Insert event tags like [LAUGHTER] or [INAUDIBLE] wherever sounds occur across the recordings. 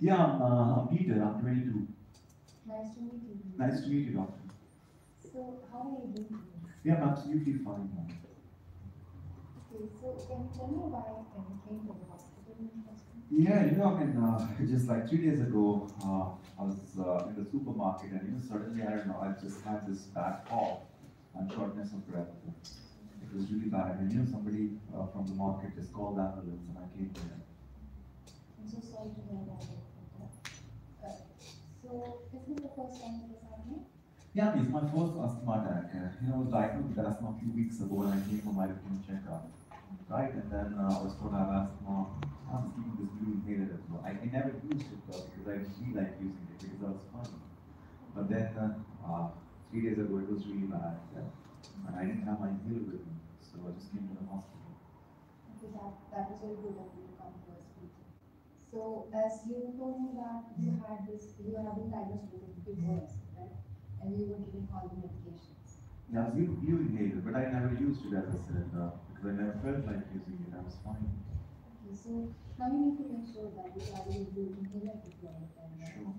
Yeah, I'm, uh, Peter, I'm 22. Nice to meet you. Nice to meet you, doctor. So, how are you doing? Yeah, I'm absolutely fine. Okay, so can you tell me why you came to the hospital in the first place? Yeah, you know, I mean, uh, [LAUGHS] just like three days ago, uh, I was uh, in the supermarket and, you know, suddenly, I don't know, I just had this bad cough and shortness of breath. It was really bad. And, you know, somebody uh, from the market just called ambulance and I came here. I'm so sorry to hear that. okay. Uh, so, is this the first time is? Yeah, it's my first asthma attack. Uh, you know, I was diagnosed with asthma a few weeks ago when I came for my routine checkup. Right, and then uh, I was told I have asthma. I was keeping this blue inhaler as well. I, I never used it though because I didn't feel like using it because I was fine. But then uh, uh, three days ago it was really bad. Uh, and I didn't have my inhaler with me. So I just came to the hospital. Okay, that, that was very good of you to come to us. Peter. So, as you told me that you had this, you have been diagnosed with it before right? And you were given all the medications. Yeah, I was using inhaler, but I never used it as a said uh, because I never felt like using it. I was fine. Okay, so now you need to make sure that you are able to inhale it right? And, uh, Sure.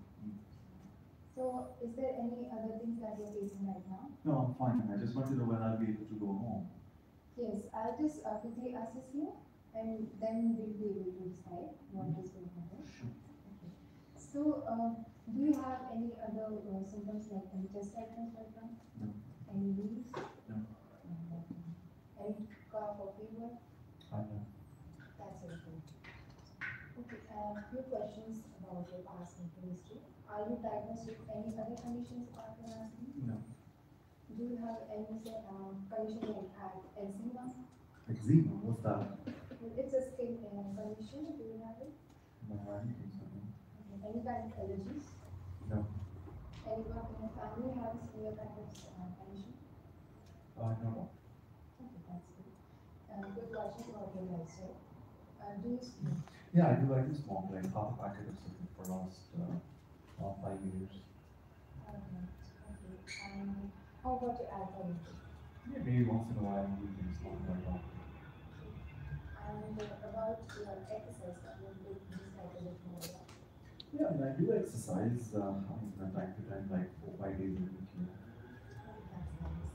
So, is there any other things that you're facing right now? No, I'm fine. I just want to know when I'll be able to go home. Yes, I'll just uh, quickly assess you and then we'll be able to decide what is going on. Sure. Okay. So, uh, do you have any other uh, symptoms like any chest tightness right now? No. Any wheeze? No. No. Any cough or fever? I know. That's it. Okay, a few questions about your past medical history. Are you diagnosed with any other conditions apart from asthma? No. Do you have any um, condition like uh, eczema? Eczema, what's that? It's a skin condition. Do you have it? No, I don't think so. Okay. Any kind of allergies? No. Anyone in your family has a similar kind of uh, condition? Uh, no. Okay, that's good. Uh, good question about your lifestyle. Uh, do you smoke? Yeah, I do. I do smoke like half a packet of cigarette for last uh, five years. Alright, okay. Um, how about your alcohol? Yeah, maybe once in a while we can smoke like that. Yeah, I mean, I do exercise. Uh, I from time to time, like four, five days a week. You know. Okay, that's nice.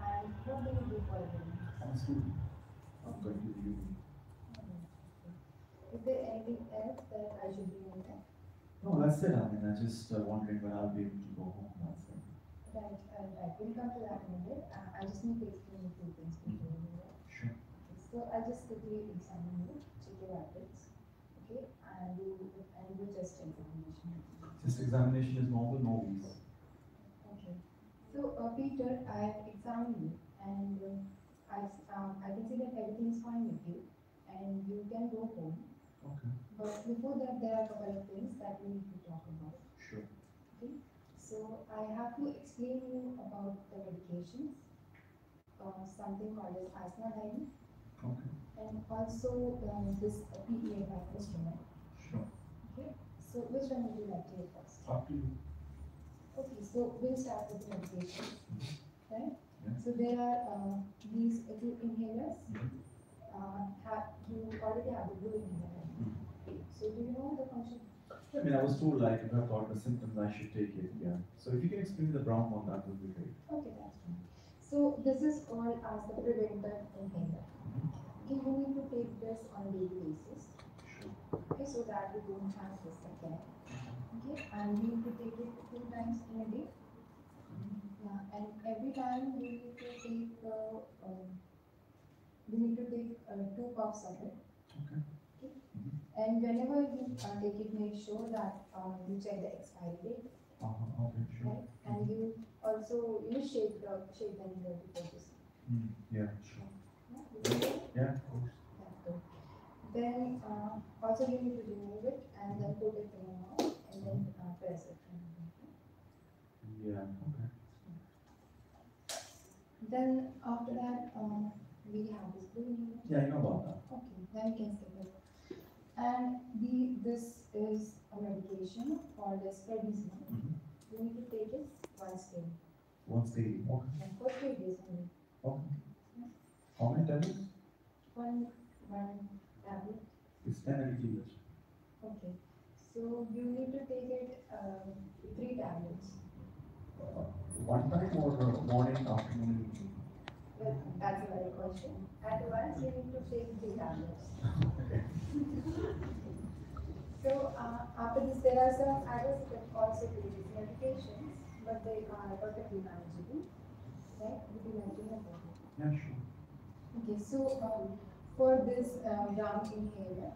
And what do you do for a living? I'm student. I'm going to uni. Is there anything else that I should be aware? No, that's it. I mean, I'm just uh, wondering when I'll be able to go home. That's it. Right, uh, right, we'll come to that in a minute. Uh, I just need to explain a few things before we move on. Sure. Okay, So I'll just quickly examine you, check your habits, okay, and do, and do just examination. Just examination is normal, no wheeze. Okay. So, uh, Peter, I've examined you and um, I, um, I can see that everything is fine with you and you can go home. Okay. But before that, there are a couple of things that we need to talk about. Sure. Okay. So I have to explain you about the medications, uh, something called as asthma Okay. and also um, this PEA by instrument. Sure. Okay, so which one would you like to hear first? Up to you. Okay, so we'll start with the medications, right? Yeah. So there are uh, these two inhalers. Mhm. Uh, have, you already have the blue inhaler. Mhm. So do you know the function? I mean, I was told like if I've got the symptoms, I should take it. Yeah. So if you can explain the brown one, that would be great. Okay, that's fine. So this is called as the preventive inhaler. You need to take this on a daily basis. Okay, so that you don't have this again. Okay, and you need to take it two times in a day. Yeah, and every time you need to take, uh, um, you need to take uh, two puffs of it. Okay. Okay? And whenever you uh, take it, make sure that um, you check the expiry date, Uh-huh. Okay. Sure. right? And you also, you shake the, shake the needle before you sleep. Mm. Yeah. Sure. Yeah, this is it. Yeah. Of course. That's good. Then, uh, also you need to remove it and then put it in mouth and then uh, press it. Yeah. Okay. Then after that, um, we have this blue inhaler. Yeah, I know about that. Okay, then we can skip it. And the, this is a medication called prednisone. Mm-hmm. You need to take it once daily, Once daily. Okay. and for three days only. Okay. How many tablets? One, one tablet. It's ten every two days. Okay, so you need to take it, um, three tablets. Uh, One time or uh, morning, afternoon, evening? Well, that's a very question. At once, you need to take three tablets. [LAUGHS] So, uh, after this, there are some adverse effects also these medications, but they are perfectly manageable. Right? Like to know about it? Yeah, sure. Okay, so, um, for this, uh, round inhaler,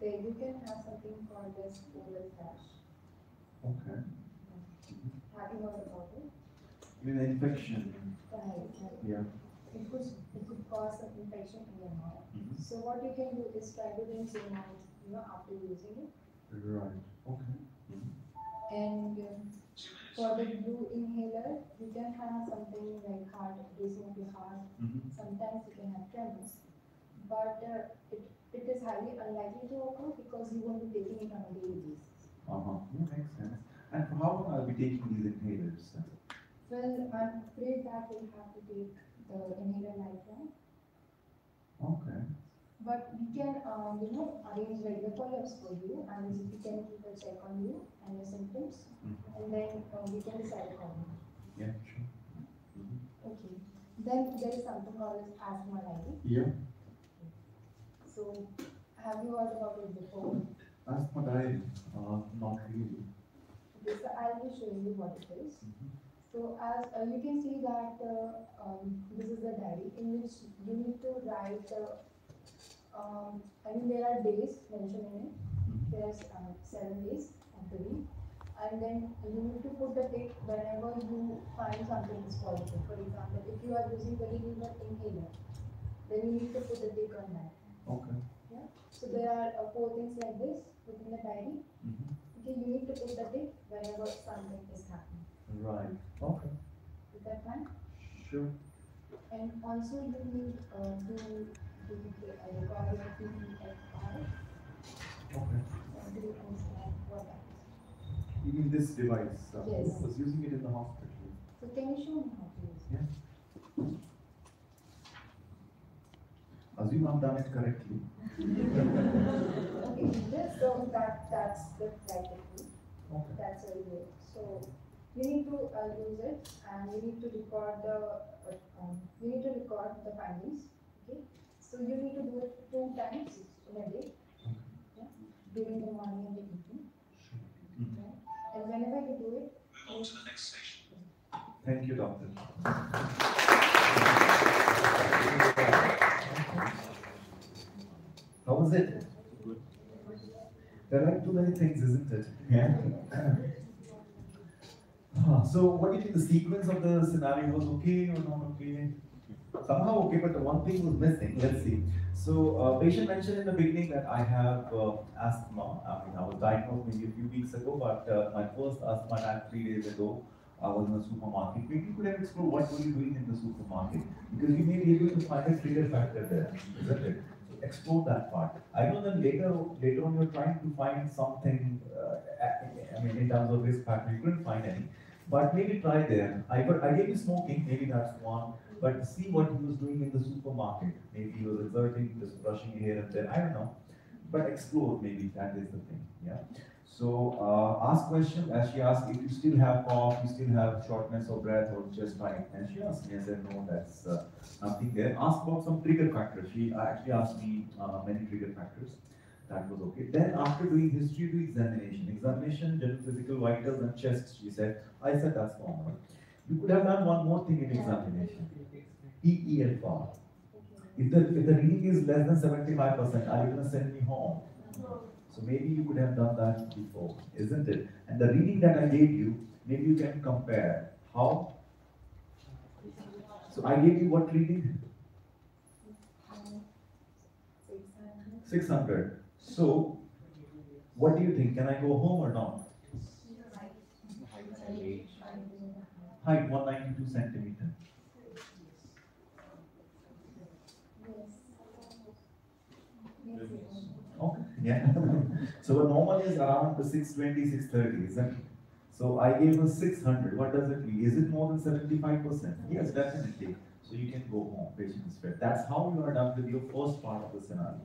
they, you can have something called this oral thrush. Okay. Have you heard about it? With infection, Right, right. yeah. It could, it could cause an infection in your mouth. Mhm. So what you can do is try to rinse your mouth, you know, after using it. Right, okay. And um, for the blue inhaler, you can have something like heart, racing of your heart. Mhm. Sometimes you can have tremors. But uh, it, it is highly unlikely to occur because you won't be taking it on a daily basis. Uh-huh, yeah, makes sense. And for how long I'll be taking these inhalers? Well, I'm afraid that we'll have to take the inhaler lifeline. Okay. But we can, uh, you know, arrange regular follow-ups for you and we can keep a check on you and your symptoms. Mhm. And then uh, we can decide accordingly. Yeah, sure. Mhm. Okay. Then there is something called as asthma diary. Yeah. So have you heard about it before? Asthma diary, uh, not really. Okay, so I'll be showing you what it is. Mhm. So as uh, you can see that uh, um, this is the diary in which you need to write. Um, I mean there are days mentioned in it. Mhm. There's uh, seven days of the week, and then you need to put the tick whenever you find something is positive. For example, if you are using the reliever inhaler, then you need to put the tick on that. Okay. Yeah. So there are uh, four things like this within the diary. Mhm. Okay, you need to put the tick whenever something is happening. Right, okay. Is that fine? Sure. And also you need uh, to do the record your PEFR. Okay. and you understand what that is? You mean this device? uh, Yes. I was using it in the hospital. So can you show me how to use it? Assume I've done it correctly. Okay, this, so that, that's the right technique. Okay. That's very good. So you need to uh, use it and you need to record the, uh, um, you need to record the findings. Okay, so you need to do it two times in a day. Yeah? During the morning and the evening. Right? And whenever you do it, Move on to the next station. Thank you, doctor. How was it? There are like too many things, isn't it? Yeah. Ah, so, what do you think? The sequence of the scenario was okay or not okay? Somehow okay, but the one thing was missing. Let's see. So, uh, patient mentioned in the beginning that I have uh, asthma. I mean, I was diagnosed maybe a few weeks ago, but uh, my first asthma attack three days ago. I was in a supermarket. Maybe you could have explored what were you doing in the supermarket because you may be able to find a trigger factor there, isn't it? So explore that part. I know that later, later on, you're trying to find something. Uh, I mean, in terms of risk factor, you couldn't find any. But maybe try there. I but I gave you smoking. Maybe that's one. But see what he was doing in the supermarket. Maybe he was exerting, just brushing here and there. I don't know. But explore. Maybe that is the thing. Yeah. So uh, ask questions as she asked if you still have cough, you still have shortness of breath or chest pain. And she asked me, I said, no, that's uh, nothing there. Ask about some trigger factors. She actually asked me uh, many trigger factors. That was okay. Then after doing history, do examination. Examination, general physical vitals and chest, she said. I said that's normal. You could have done one more thing in examination. PEFR. If the, if the reading is less than 75%, are you going to send me home? So maybe you could have done that before, isn't it? And the reading that I gave you, maybe you can compare. How? So I gave you what reading? um, six hundred. 600. So, what do you think? Can I go home or not? Height 192 centimeter. Okay, yeah. [LAUGHS] so a normal is around the 620, 630, isn't it? So I gave her 600. What does it mean? Is it more than 75%? Yes, definitely. So you can go home, patient is fed. That's how you are done with your first part of the scenario.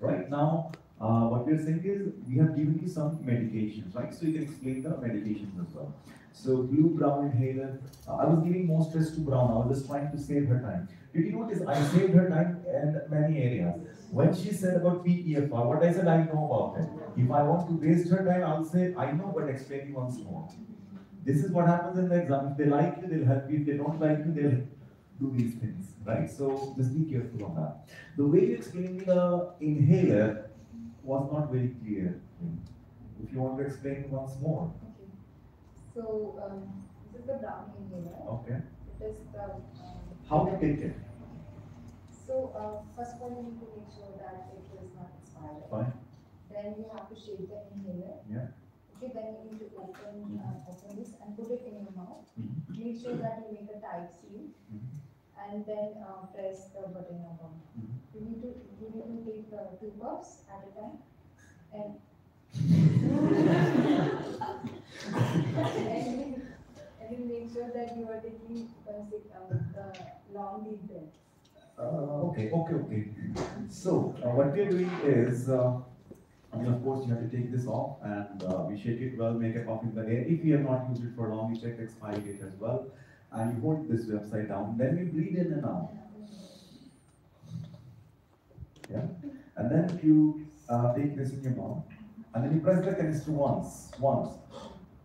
Right now, uh, what we're saying is we have given you some medications, right? So you can explain the medications as well. So blue brown inhaler. Uh, I was giving more stress to brown. I was just trying to save her time. Did you notice I saved her time in many areas? When she said about PEFR, what I said I know about it. If I want to waste her time, I'll say I know, but explain you once more. This is what happens in the exam. If they like you, they'll help you. If they don't like you, they'll do these things, right? So just be careful on that. The way you explained the inhaler was not very clear. If you want to explain once more. Okay. So, um, this is the brown inhaler. Okay. It is the. Um, How to take it? So, uh, first of all, you need to make sure that it is not expired. Fine. Then you have to shake the inhaler. Yeah. Okay, then you need to open, uh, open this and put it in your mouth. Mhm. Make sure that you make a tight seal Mhm. and then uh, press the button on your. Mhm. You need to, you need to take uh, two puffs at a time and [LAUGHS] and, and you make sure that you are taking uh, uh, the long deep breath. Uh, okay, okay, okay. So uh, what we are doing is, uh, I mean, of course, you have to take this off and uh, we shake it well, make a coffee in the air. If you have not used it for long, you check the expiry date as well. And you hold this website down, then we breathe in and out. Yeah. And then you uh, take this in your mouth, and then you press the canister once, once,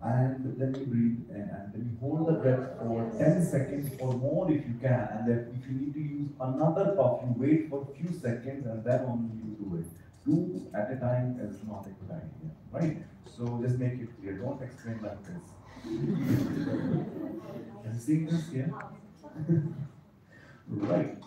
and then you breathe in, and then you hold the breath for 10 seconds or more if you can, and then if you need to use another puff, you wait for a few seconds and then only you do it. Two at a time is not a good idea, right? So just make it clear, don't explain like this. [LAUGHS] Can you see this here? [LAUGHS] right.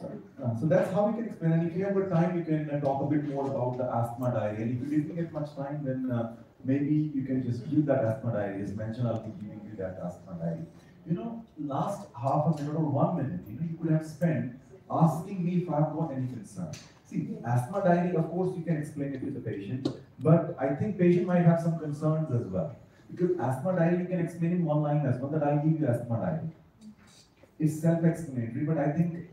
Sorry. Uh, so that's how we can explain. And if you have time, you can uh, talk a bit more about the asthma diary. And if you didn't get much time, then uh, maybe you can just give that asthma diary. As mentioned, I'll be giving you that asthma diary. You know, last half a minute or one minute, you know, you could have spent asking me if I've got any concern. See, asthma diary, of course, you can explain it to the patient, but I think patient might have some concerns as well. Because asthma diary, you can explain in one line as well, that I'll give you asthma diary. It's self-explanatory, but I think